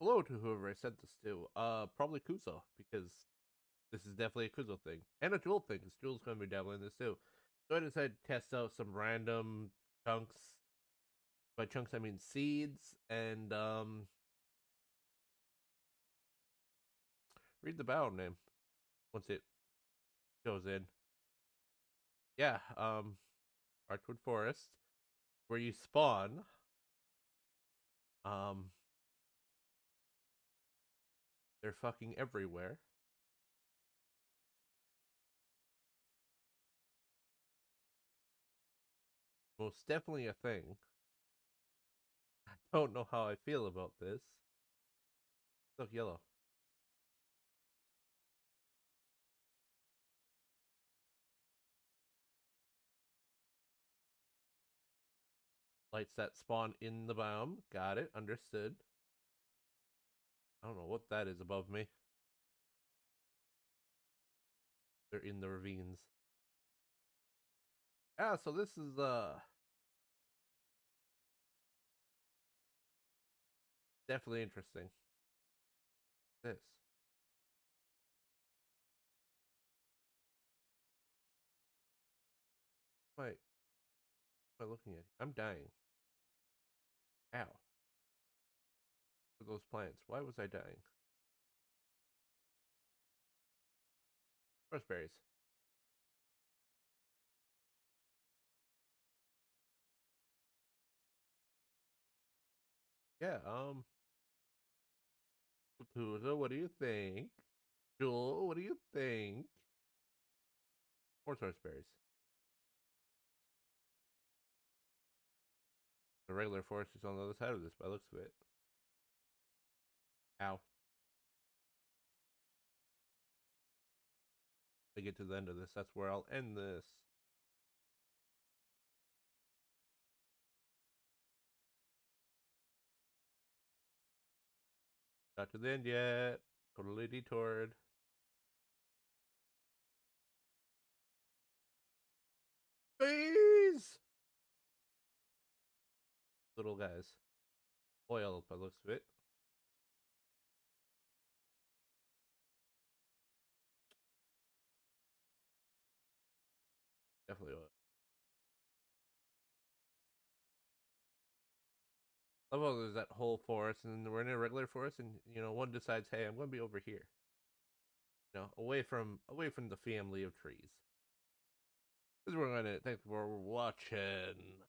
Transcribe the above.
hello to whoever I sent this to. Uh, probably Kuzo because this is definitely a Kuzo thing and a Jewel thing. Because Jewel's going to be dabbling in this too. So I decided to test out some random chunks. By chunks, I mean seeds and um. Read the battle name once it goes in. Yeah, um, Archwood Forest, where you spawn. Um, they're fucking everywhere. Most definitely a thing. I don't know how I feel about this. Look, yellow. Lights that spawn in the biome. Got it. Understood. I don't know what that is above me. They're in the ravines. Yeah, so this is uh definitely interesting. This. Wait. What am I looking at? I'm dying. Ow. Those plants. Why was I dying? Raspberries. Yeah, um Puza, what do you think? Jewel, what do you think? More raspberries. The regular forest is on the other side of this by looks of it. Ow. I get to the end of this, that's where I'll end this. Not to the end yet. Totally detoured. Please! Little guys. Oil by looks of it. Definitely. I love how there's that whole forest, and we're in a regular forest, and you know, one decides, "Hey, I'm going to be over here." You know, away from away from the family of trees. This is where we're gonna thank you for watching.